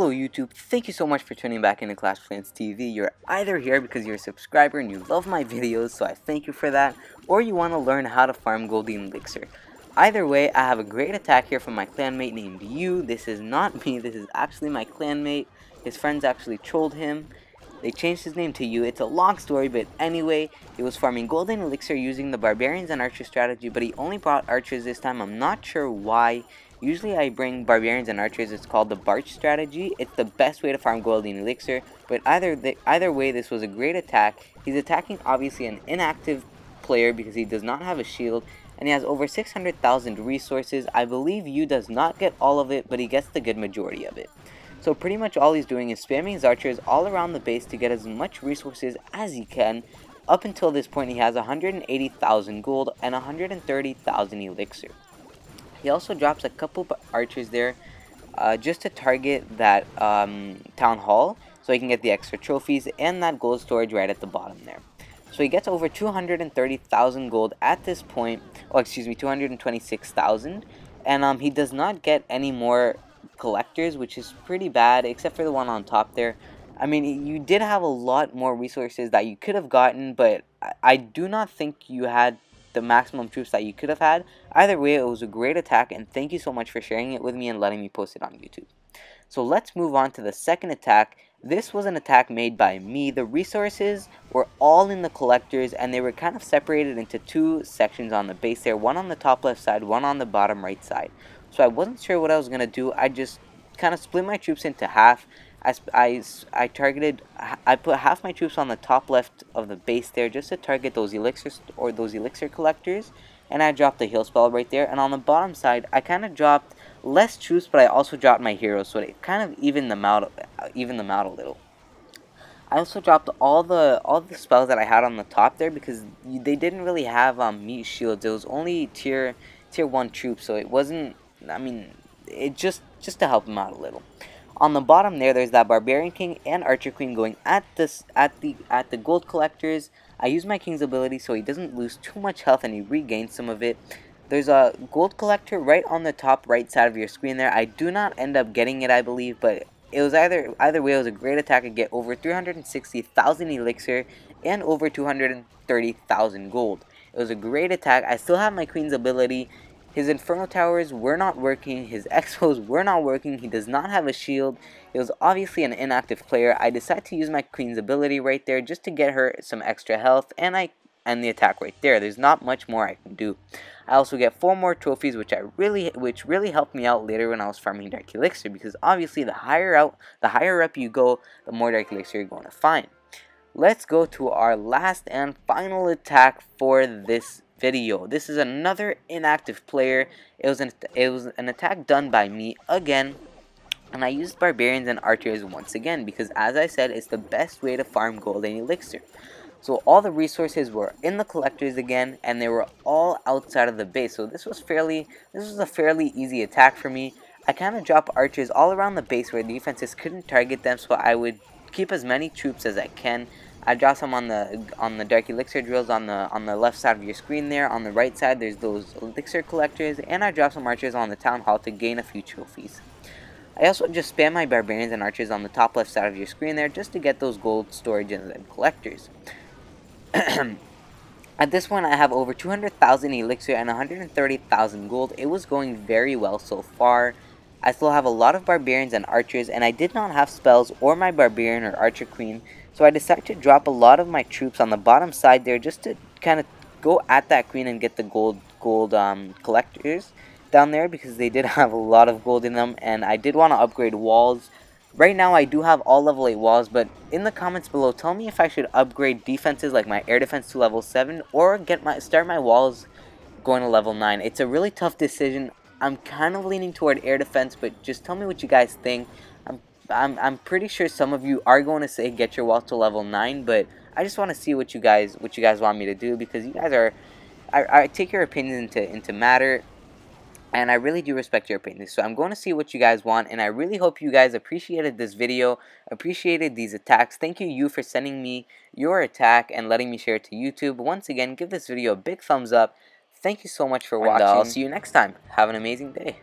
YouTube, thank you so much for tuning back into Clash Clans TV. You're either here because you're a subscriber and you love my videos, so I thank you for that, or you want to learn how to farm Gold and Elixir. Either way, I have a great attack here from my clanmate named Yu. This is not me, this is actually my clanmate. His friends actually trolled him. They changed his name to Yu. It's a long story, but anyway, he was farming Gold and Elixir using the Barbarians and Archer strategy, but he only brought Archers this time. I'm not sure why. Usually I bring Barbarians and Archers, it's called the Barch strategy. It's the best way to farm Gold and Elixir, but either the, either way, this was a great attack. He's attacking obviously an inactive player because he does not have a shield, and he has over 600,000 resources. I believe Yu does not get all of it, but he gets the good majority of it. So pretty much all he's doing is spamming his archers all around the base to get as much resources as he can. Up until this point, he has 180,000 gold and 130,000 elixir. He also drops a couple archers there uh, just to target that um, town hall so he can get the extra trophies and that gold storage right at the bottom there. So he gets over 230,000 gold at this point, oh excuse me, 226,000, and um, he does not get any more collectors, which is pretty bad, except for the one on top there. I mean, you did have a lot more resources that you could have gotten, but I do not think you had the maximum troops that you could have had. Either way, it was a great attack, and thank you so much for sharing it with me and letting me post it on YouTube. So let's move on to the second attack. This was an attack made by me. The resources were all in the collectors, and they were kind of separated into two sections on the base there. One on the top left side, one on the bottom right side. So I wasn't sure what I was going to do. I just kind of split my troops into half. I, I, I targeted, I put half my troops on the top left of the base there just to target those elixirs or those elixir collectors. And I dropped the heal spell right there. And on the bottom side, I kind of dropped less troops, but I also dropped my heroes. So it kind of evened them out, evened them out a little. I also dropped all the all the spells that I had on the top there because they didn't really have um, meat shields. It was only tier tier one troops, so it wasn't. I mean, it just just to help him out a little. On the bottom there, there's that Barbarian King and Archer Queen going at this at the at the gold collectors. I use my King's ability so he doesn't lose too much health and he regains some of it. There's a gold collector right on the top right side of your screen there. I do not end up getting it, I believe, but it was either either way. It was a great attack to get over 360,000 elixir and over 230,000 gold. It was a great attack. I still have my Queen's ability. His Inferno Towers were not working, his X-Bows were not working, he does not have a shield, he was obviously an inactive player. I decide to use my Queen's ability right there just to get her some extra health, and I end the attack right there. There's not much more I can do. I also get four more trophies, which I really, which really helped me out later when I was farming Dark Elixir, because obviously the higher out, the higher up you go, the more Dark Elixir you're going to find. Let's go to our last and final attack for this video. This is another inactive player. It was an it was an attack done by me again. And I used barbarians and archers once again because as I said it's the best way to farm gold and elixir. So all the resources were in the collectors again and they were all outside of the base. So this was fairly this was a fairly easy attack for me. I kind of dropped archers all around the base where the defenses couldn't target them so I would keep as many troops as I can I draw some on the on the dark elixir drills on the on the left side of your screen there. On the right side, there's those elixir collectors, and I draw some archers on the town hall to gain a few trophies. I also just spam my barbarians and archers on the top left side of your screen there just to get those gold storages and collectors. At this point, I have over 200,000 elixir and 130,000 gold. It was going very well so far. I still have a lot of barbarians and archers, and I did not have spells or my barbarian or archer queen so I decided to drop a lot of my troops on the bottom side there just to kind of go at that queen and get the gold gold um, collectors down there because they did have a lot of gold in them and I did want to upgrade walls. Right now I do have all level 8 walls but in the comments below tell me if I should upgrade defenses like my air defense to level 7 or get my start my walls going to level 9. It's a really tough decision. I'm kind of leaning toward air defense but just tell me what you guys think. I'm, I'm I'm pretty sure some of you are going to say get your wealth to level 9, but I just want to see what you guys what you guys want me to do because you guys are I, I take your opinion into into matter and I really do respect your opinions. So I'm going to see what you guys want and I really hope you guys appreciated this video, appreciated these attacks. Thank you you for sending me your attack and letting me share it to YouTube. Once again, give this video a big thumbs up. Thank you so much for watching. I'll see you next time. Have an amazing day.